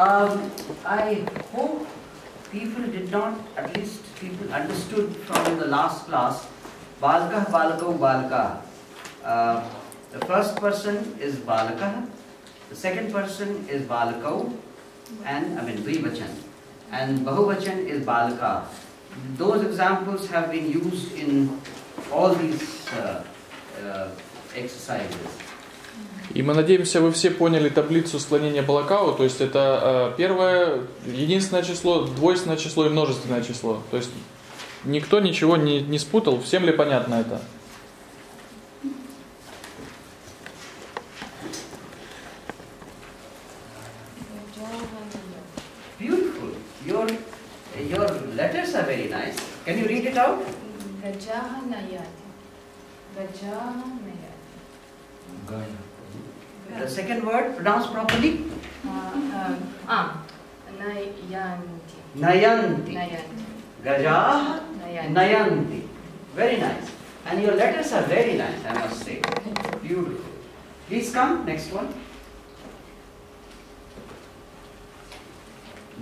Um, I hope people did not, at least people understood from the last class, Balka, Balako, Balka. Uh, the first person is Balaka, the second person is Balakau, and I mean Dvivachan, and Bahuvachan is Balaka. Those examples have been used in all these uh, uh, exercises. И мы надеемся, вы все поняли таблицу склонения Балакау, то есть это э, первое, единственное число, двойственное число и множественное число. То есть никто ничего не, не спутал, всем ли понятно это? Beautiful. Your, your letters are very nice. Can you read it out? Gajaha Nayati. Gajaha Nayati. The second word, pronounce properly. Ah, ah, Nayanti. Nayanti. Nayanti. Gajah Nayanti. Nayanti. Very nice. And your letters are very nice, I must say. Beautiful. Please come, next one.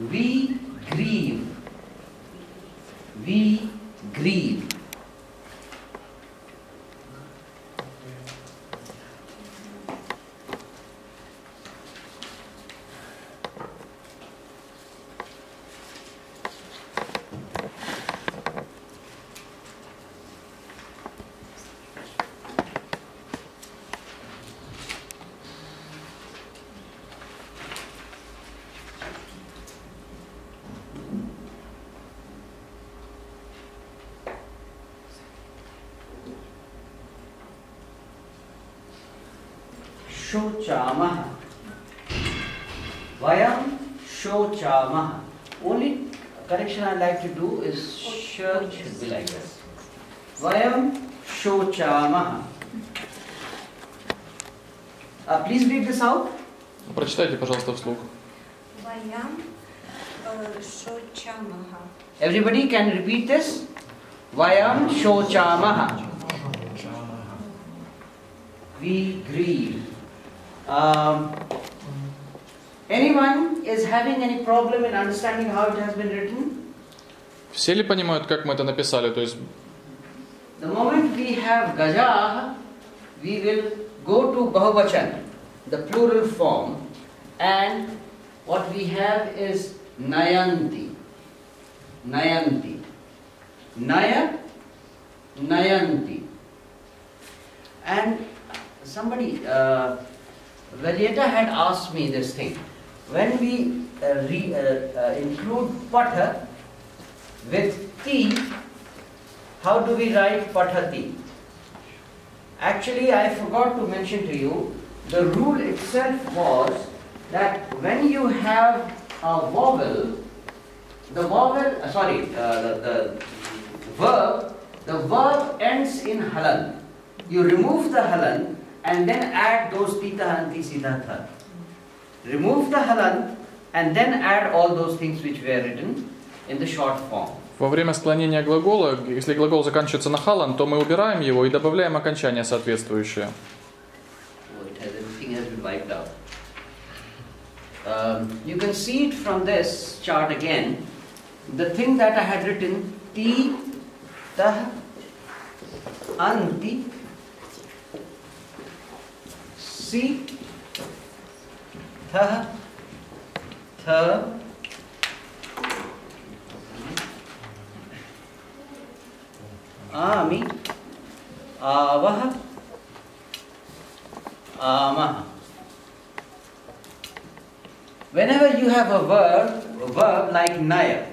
We grieve. We grieve. Shochamah. Vayam Shochamah. Only correction I like to do is sh should be like this. Vayam Shochamah. Uh, please read this out. Прочитайте, пожалуйста, вслух. Ваям Шочамаха. Everybody can repeat this. Vayam Shochamah. We grieve. Um, anyone is having any problem in understanding how it has been written? Все ли понимают, как мы это написали? То есть The moment we have Gajah, we will go to Bahuvachan, the plural form, and what we have is Nayanti. Nayanti. Naya, Nayanti. And somebody, uh, Valieta had asked me this thing. When we uh, re, uh, uh, include Patha with T, how do we write Pathati? Actually, I forgot to mention to you, the rule itself was that when you have a vowel, the vowel, uh, sorry, uh, the, the verb, the verb ends in halan. You remove the halan and then add those tita hanti sida tha. Remove the halan and then add all those things which were written in the short form. во время склонения глагола, если глагол заканчивается на халан, то мы убираем его и добавляем окончание соответствующее. Oh. Um, you can see it from this chart again. The thing that I had written, T, Tah, Anti, Si, Tha, Tha, Ami, Avah, Amah. Whenever you have a verb, a verb like naya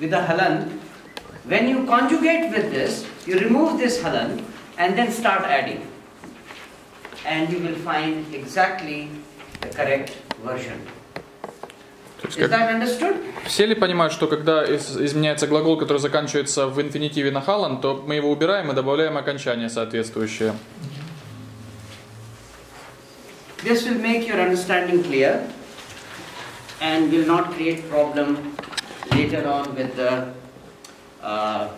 with a halan, when you conjugate with this, you remove this halan and then start adding. And you will find exactly the correct version. Is как- that understood? Все ли понимают, что когда из- изменяется глагол, который заканчивается в инфинитиве на халан, то мы его убираем и добавляем окончание соответствующее? This will make your understanding clear and will not create problem later on with the uh,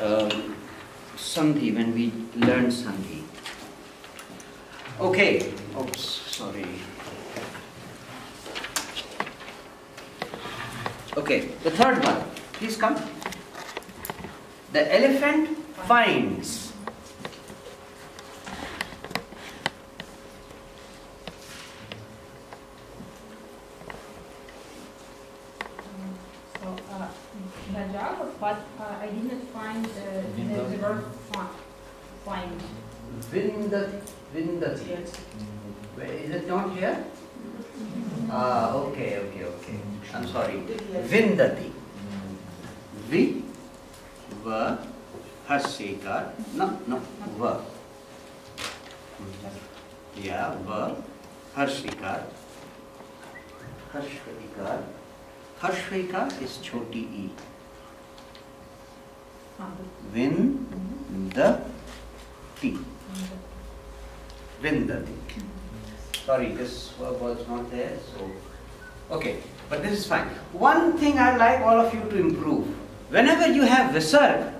um, Sandhi when we learn Sandhi. Okay, oops, sorry. Okay, the third one. Please come. The elephant finds here? Ah, okay, okay, okay. I'm sorry. Vindati. Vi. Va. Hasikar. No, no. Va. Yeah, va. Harshikar. Harshikar. Harshikar is choti e. Ah, Vindati. Vindati. Sorry, this verb was not there, so. Okay, but this is fine. One thing I'd like all of you to improve. Whenever you have visarg,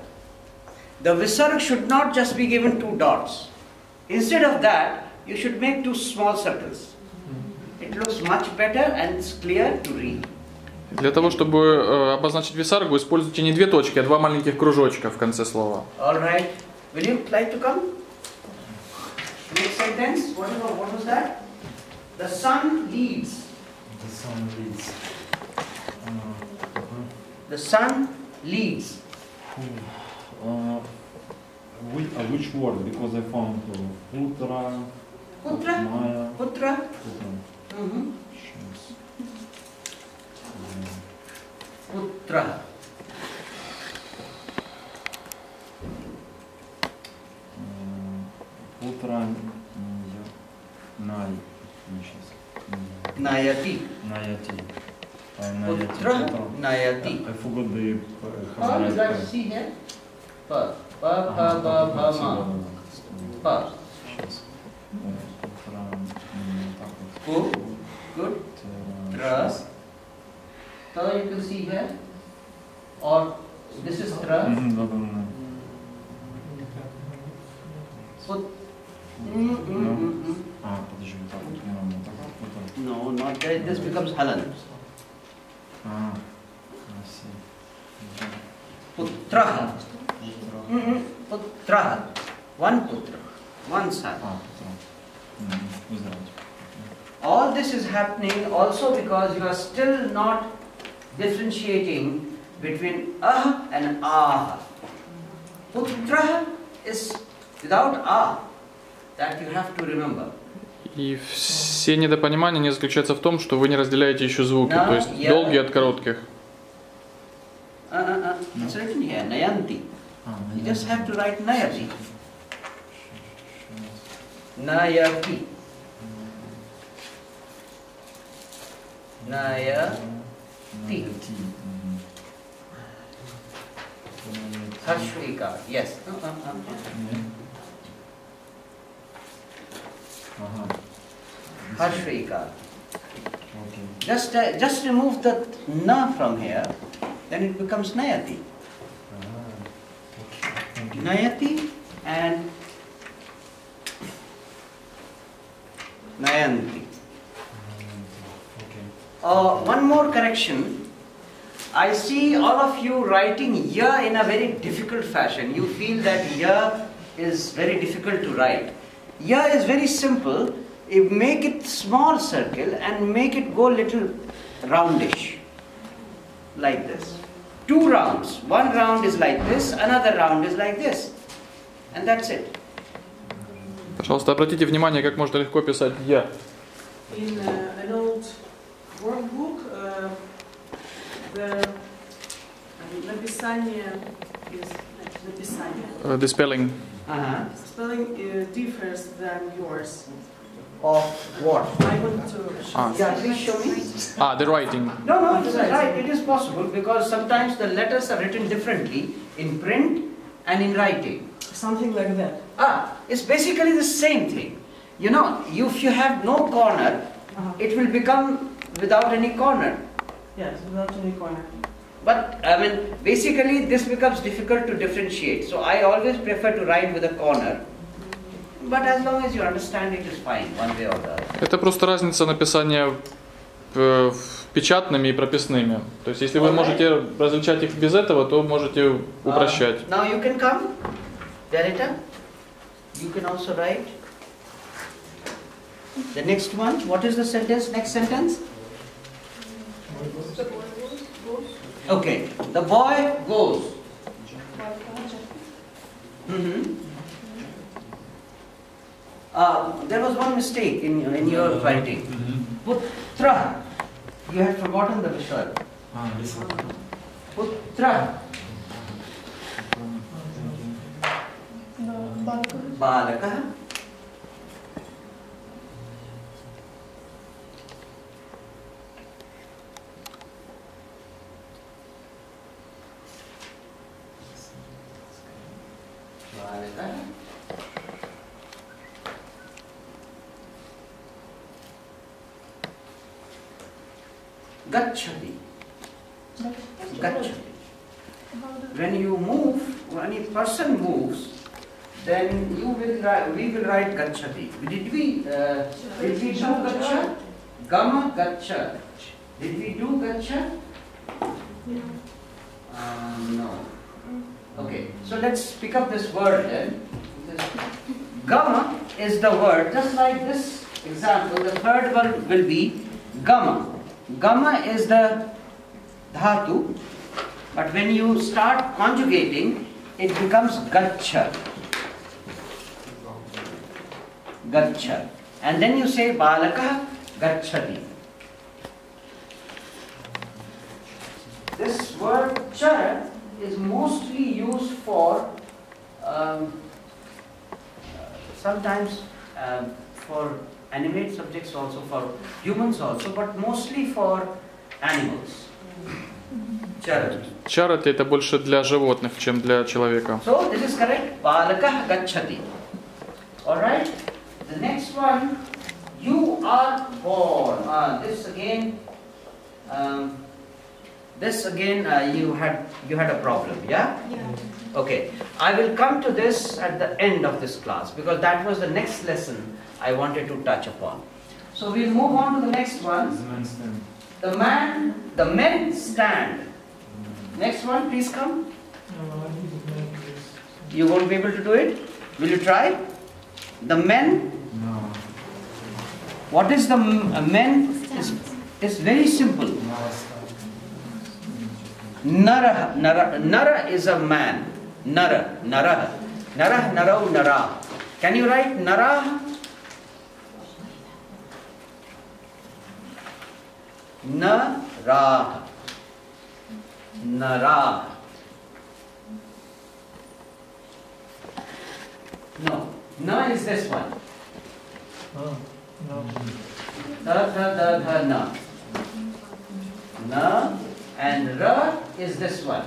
the visarg should not just be given two dots. Instead of that, you should make two small circles. It looks much better and it's clear to read. Для того, чтобы э, обозначить висаргу, используйте не две точки, а два маленьких кружочка в конце слова. All right. Will you like to come? Next sentence. What, was- what was that? The sun leads. The sun leads. Uh, uh -huh. The sun leads. Hmm. Uh, uh, which, uh, which word? Because I found uh, Putra, Putra, Maya, Putra. Mm-hmm. Putra. Mm -hmm. Putra. Nayati. Nayati. Putra Nayati. I forgot the. Pa, is that C here? Pa. Pa, pa, pa, pa, ma. Pa. not that. This becomes halan. Ah, I see. Putraha. Mm -hmm. Putraha. One putra. One son. Ah, mm-hmm. mm-hmm. All this is happening also because you are still not differentiating between ah and ah. Putra is without ah that you have to remember. И все недопонимания не заключаются в том, что вы не разделяете еще звуки, то есть я- долгие от коротких. Uh, uh, uh. It's written here, Nayanti. А, You just have to write Nayati. Nayati. Naya. Ti. Harshvika. Yes. Uh, uh, uh, uh. Harshri Ikar. Just, uh, just remove that na from here, then it becomes nayati. Nayati and nayanti. Okay. Uh, one more correction. I see all of you writing ya in a very difficult fashion. You feel that ya is very difficult to write. Ya is very simple You make it small circle and make it go little roundish. Like this. Two rounds. One round is like this, another round is like this. And that's it. Пожалуйста, обратите внимание, как можно легко писать «я». In uh, an old workbook, uh, the написание is написание. Э, The spelling. Uh-huh. Spelling uh, differs than yours. Of what? I want to. Ah. Yeah, please show me. А, the writing. No, no, it is right. It is possible because sometimes the letters are written differently in print and in writing. Something like that. Ah, it's basically the same thing. You know, if you have no corner, Uh-huh. it will become without any corner. Yes, without any corner. But I mean, basically, this becomes difficult to differentiate. So I always prefer to write with a corner. But as long as you understand it is fine, one way or the other. Это просто разница написания э, печатными и прописными. То есть, если вы Alright. можете различать их без этого, то можете Uh, упрощать. now you can come, Darita. You can also write. The next one, what is the sentence? Next sentence? Okay, the boy goes. Mhm. Uh, there was one mistake in, in your writing. Putra. You had forgotten the Vishal. Ah, this one. Putra. Balaka. Balaka. Gachati. Gachati. When you move, when a person moves, then you will write, we will write gachati. Did we, uh, did we do gacha? Gama gacha. Did we do gacha? Uh, no. Okay, so let's pick up this word then. This- Gama is the word, just like this example, the third one will be gama. Gama is the dhatu, but when you start conjugating, it becomes gacha. Gacha. And then you say balaka gachati. This word chara is mostly used for um, sometimes um, for animate subjects also for humans also but mostly for animals chara Чарати это больше для животных, чем для человека. so this is correct balaka gachati all right the next one you are born ah this again um, this again uh, you had you had a problem yeah Okay, I will come to this at the end of this class because that was the next lesson I wanted to touch upon. So we'll move on to the next one. Is man stand? The man, the men stand. Next one, please come. You won't be able to do it? Will you try? The men, No. what is the uh, men? It's, is very simple. Nara, nara, nara is a man. Nara, nara. Nara, narau, nara. Can you write nara? Nara. Nara. No. Na is this one. Oh, no. Da, da, da, da, na. Na and ra is this one.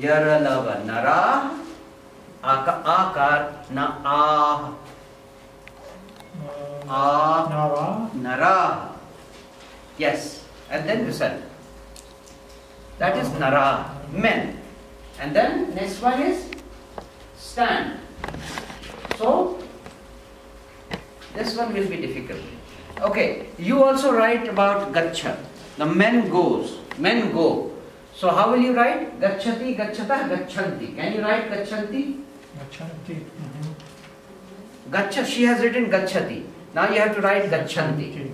यरलव नरा आका आकार न आ नरा you also right about गच्छ the men goes men go So how will you write? Gachati, gachata, gachanti. Can you write gachanti? Gachanti. Mm-hmm. Gacha, she has written gachati. Now you have to write gachanti.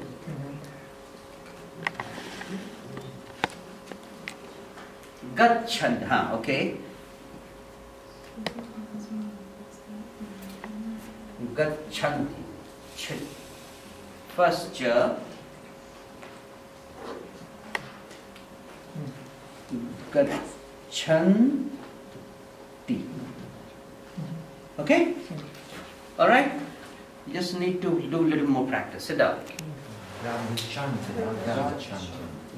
Gachand, mm-hmm. huh, okay. Gachanti. Ch- First cha. Okay? Alright? You just need to do a little more practice. Sit down.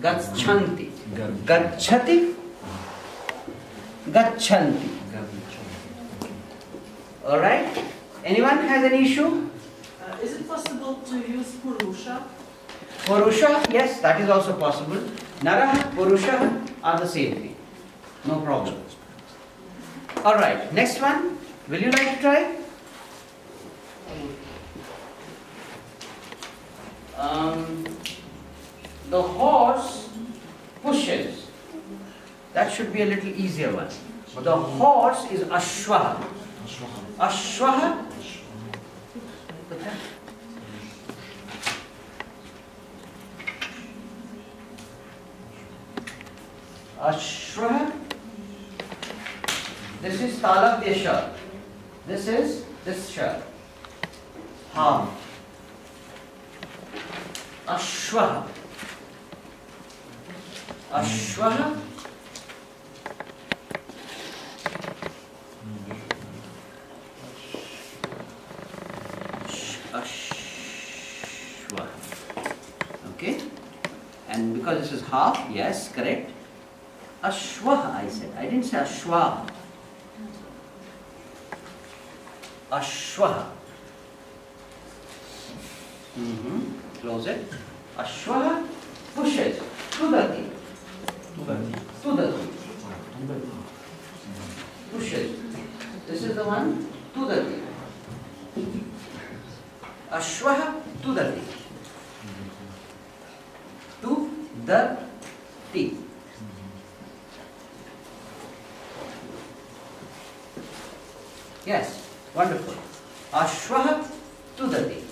Gachanti. Gachati. Gachanti. Alright? Anyone has an issue? Uh, is it possible to use Purusha? Purusha, yes, that is also possible. Nara, Purusha are the same thing. No problem. Alright, next one. Will you like to try? Um, the horse pushes. That should be a little easier one. The horse is Ashwaha. Ashwaha. Ashwaha. This is Talabya Shah. This is this Shah. Ha. Ashwaha. Ashwaha. Ashwa. Okay? And because this is half, yes, correct. Ashwa, I said. I didn't say Ashwa. Ashwa. Mm-hmm. Close it. Ashwa pushes. Tudati. Tudati. Pushes. This is the one. Tudati. Ashwaha tudati. To the Yes, wonderful. Ashwaha tudati.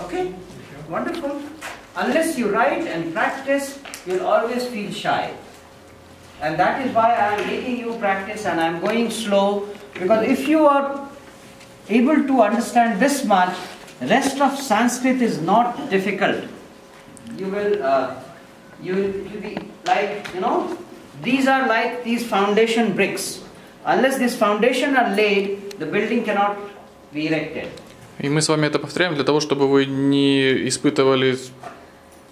Okay, wonderful. Unless you write and practice, you'll always feel shy. And that is why I am making you practice and I am going slow because if you are able to understand this much, rest of Sanskrit is not difficult. You will, uh, you will be like, you know, these are like these foundation bricks. Unless this foundation are laid, the building cannot be erected. И мы с вами это повторяем для того, чтобы вы не испытывали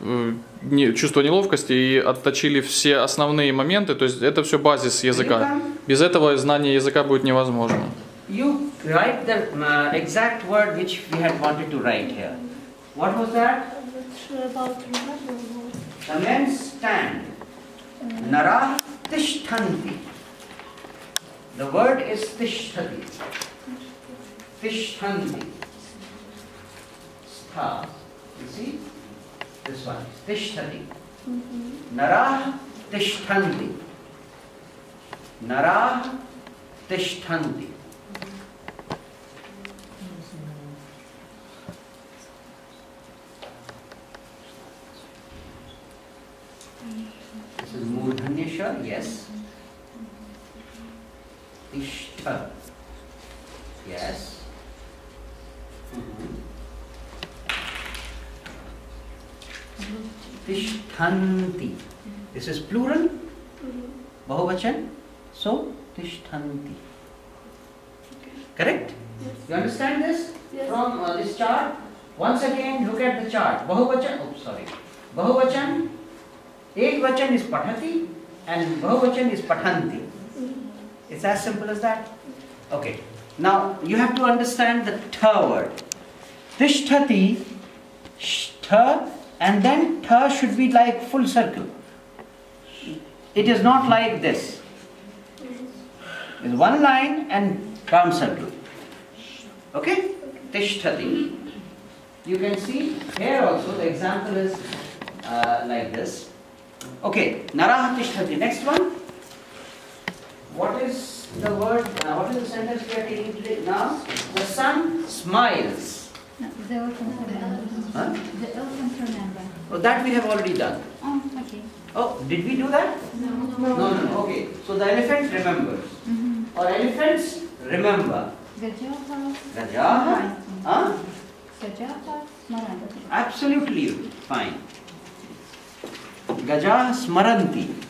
э, не- чувство неловкости и отточили все основные моменты. То есть это все базис языка. Без этого знание языка будет невозможно. You write the uh, exact word which we had wanted to write here. What was that? The men stand. Nara tishtanti. The word is tishtati. Tishtanti. Stha. You see? This one. Tishtati. Nara tishtanti. Nara tishtanti. This is Murdhanyasha, yes. Ishtha, yes. Tishthanti. This is plural, Bahuvachan. So, Tishthanti. Correct? yes. You understand this? yes. From uh, this chart? Once again, look at the chart. Bahuvachan, oh sorry. Bahuvachan, Ek vachan is pathati and bahuvachan is pathanti. It's as simple as that. Okay. Now you have to understand the tha word. Tishtati, tha, and then tha should be like full circle. It is not like this. It's one line and round circle. Okay? Tishtati. You can see here also the example is uh, like this. Okay, Naraha Tishtati. Next one. What is the word, uh, what is the sentence we are taking today now? The sun smiles. No, the elephant remember. Huh? The elephant remember. Oh, that we have already done. Oh, okay. Oh, did we do that? No. No, no, no. Okay. So the elephant remembers. Mm-hmm. Or elephants remember. Gajaha. Gajaha. Huh? Gajaha Smaranda. Absolutely fine. Gaja Smaranti.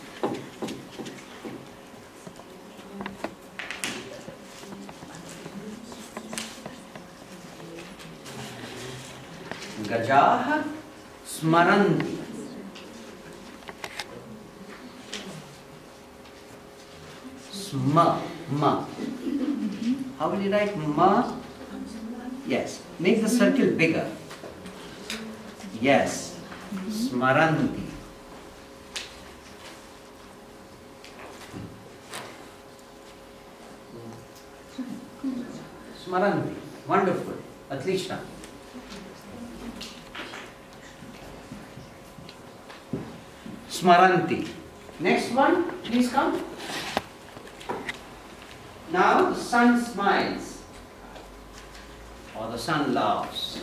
Gajaha Smaranti. Sma, ma. How will you write ma? Yes. Make the circle bigger. Yes. Smaranti. Smaranti. Wonderful. Atlishna. Smaranti. Next one, please come. Now the sun smiles or the sun laughs.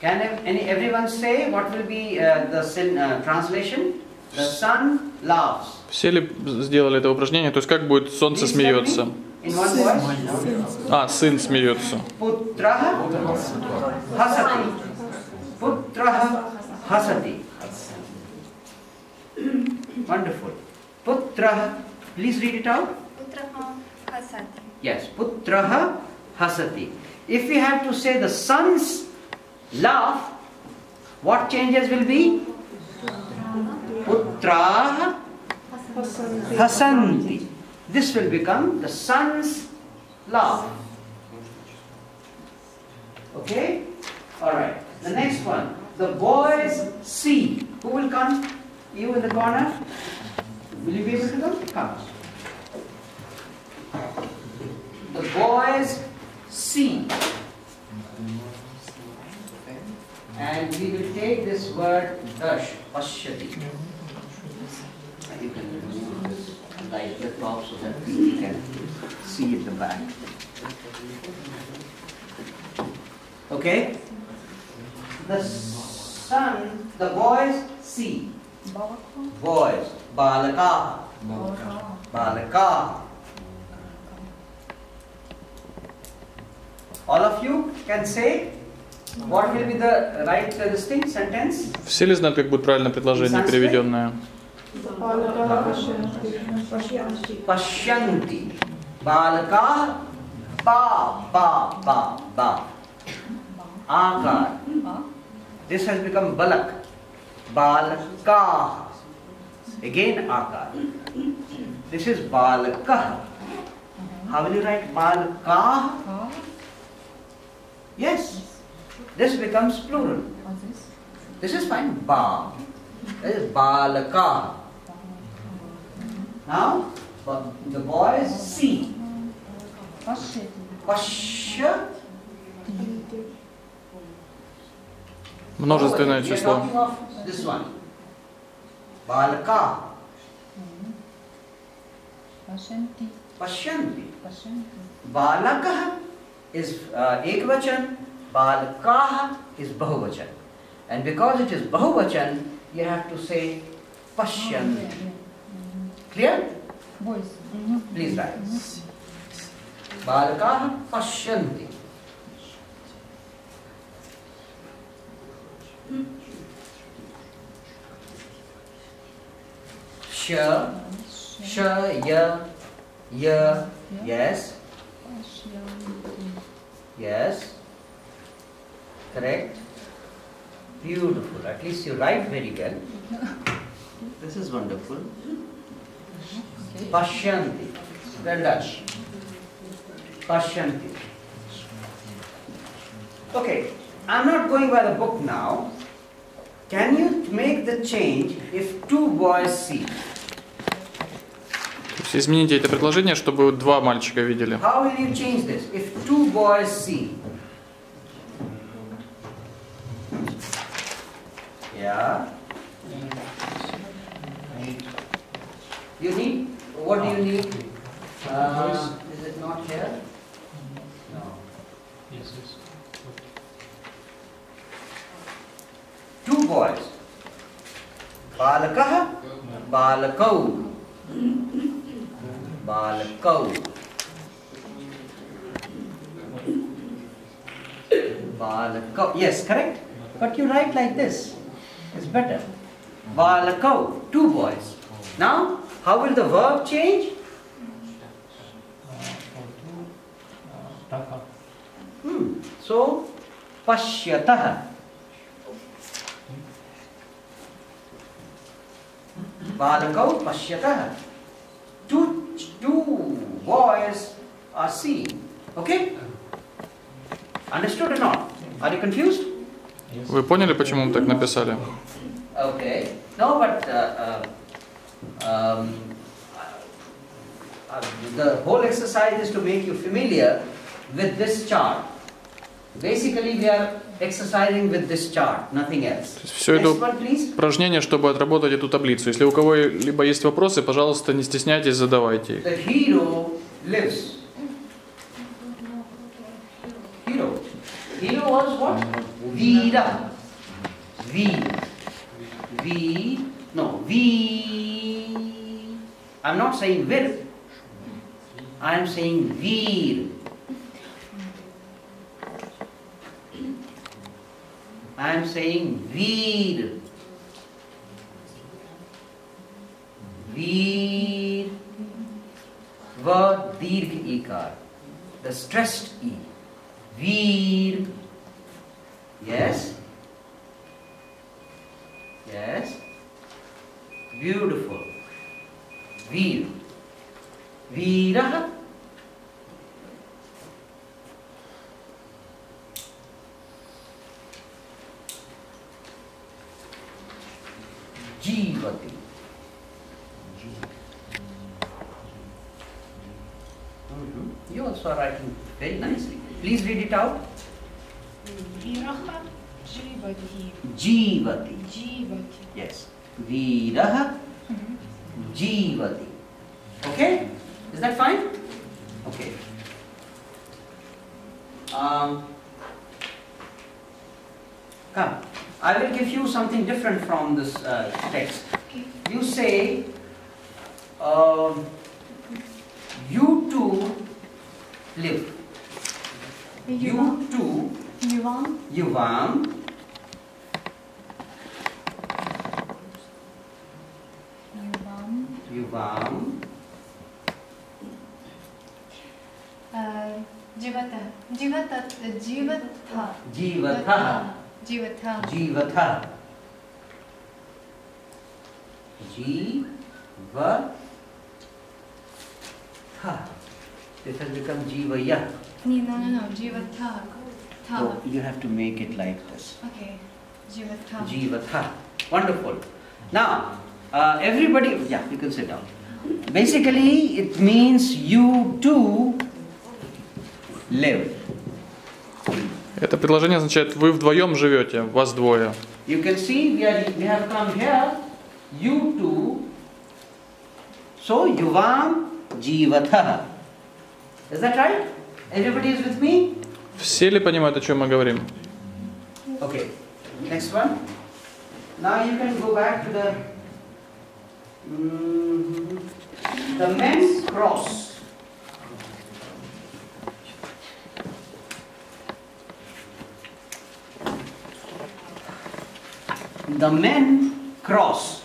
Can any everyone say what will be uh, the sin, uh, translation? The sun laughs. Все ли сделали это упражнение? То есть как будет солнце смеется? А, сын смеется. Путраха хасати. Путраха хасати. Wonderful. Putraha. Please read it out. Putraha hasati. Yes, putraha hasati. If we have to say the sons laugh, what changes will be? Putraha hasanti. This will become the son's love. Okay? Alright. The next one. The boys see. Who will come? You in the corner? Will you be able to come? Come. The boys see. And we will take this word dash, pashyati. You can remove this light the top so that we can see at the back. Okay? The son, the boys see. Boys, balaka, balaka. All of you can say what will be the right uh, thing, sentence? Все ли знают, как будет правильно предложение переведенное? Pashyanti. Balaka, ba, ba, ba, ba. Akar. This has become balak. Balaka. Again akar. This is balaka. How will you write balaka? Yes. This becomes plural. This is fine. Ba. Is balaka. Now, but the boys see. Pashya. Множественное We are число. talking of this one. Balaka. Pashyanti. Balakah is uh, ekvachan, balakah is bahuvachan. And because it is bahuvachan, you have to say pashyanti. Clear? Please write. Balakah pashyanti. Sh, sh, ya, ya, yes, yes, correct, beautiful. At least you write very well. This is wonderful. Pashyanti, well done. Pashyanti. Okay, I'm not going by the book now. Can you make the change if two boys see? Измените это предложение, чтобы два мальчика видели. How will you change this? If two boys see. Yeah. You need, what do you need? Uh, is it not here? No. Yes, yes. Two boys. Balakah, balakau. Balakau. Balakau. Yes, correct? But you write like this. It's better. Balakau. Two boys. Now, how will the verb change? Hmm. So, pashyatah. Balakau pashyatah. Two, two boys are seeing. Okay? Understood or not? Are you confused? Вы поняли, почему мы так написали? Okay. No, but uh, uh, um, uh, The whole exercise is to make you familiar with this chart. Basically, we are exercising with this chart, nothing else. всё это-. Упражнение, чтобы отработать эту таблицу. Если у кого-либо есть вопросы, пожалуйста, не стесняйтесь, задавайте их. The hero lives. Hero. Hero was what? Veera. V. V. No. V. I'm not saying Vir. I am saying Veer. I am saying Veer. Veer. V dirgh ikar. The stressed E. Veer. Yes? Yes? Beautiful. Veerah. Jeevati. Mhm. You also are writing very nicely. Please read it out. Viraha Jivati. Jeevati. Jivati. Yes. Veerah Jeevati. Okay? Is that fine? Okay. Um, come. I will give you something different from this uh, text. You say, um, you too live. You too, Yuvan. Yuvam, Yuvan. Yuvam, Uh, Jivata. Jivata. Jivatha. Jivatah. Jivatha. Jivatah. Jivatah. This has become Jivaya. No, no, no. Jivatha. Tha. So you have to make it like this. Okay. Jivatha. Jivatha. Wonderful. Now, uh, everybody, yeah, you can sit down. Basically, it means you too live. Это предложение означает, вы вдвоем живете, вас двое. You can see we, are, we have come here, you two. So, Yuvam Jivatha. Is that right? Everybody is with me? Все ли понимают, о чем мы говорим? Okay. Next one. Now you can go back to the. Mhm. the men's cross. The men cross.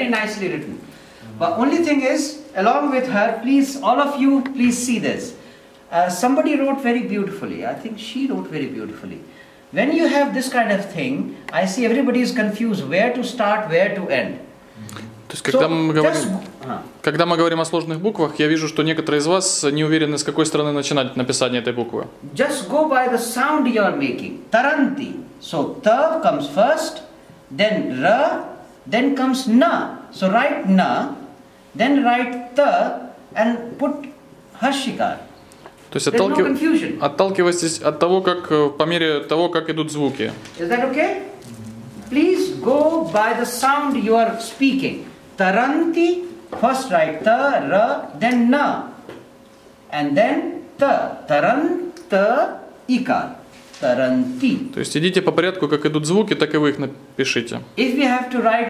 Very nicely written. But only thing is, along with her, please, all of you, please see this. Uh, somebody wrote very beautifully. I think she wrote very beautifully. When you have this kind of thing, I see everybody is confused where to start, where to end. То есть, когда мы just- говорим, Ah. когда мы говорим о сложных буквах, я вижу, что некоторые из вас не уверены, с какой стороны начинать написание этой буквы. Just go by the sound you are making. Taranti. So ta comes first, then ra, then comes na. So write na, then write ta and put hashikar. То есть There's no отталкив- confusion. отталкиваясь от того, как э, по мере того, как идут звуки. Is that okay? Please go by the sound you are speaking. Taranti, first write ta, ra, then na. And then ta. Taran, ta, ikar. Taranti. То есть идите по порядку, как идут звуки, так и вы их напишите. If we have to write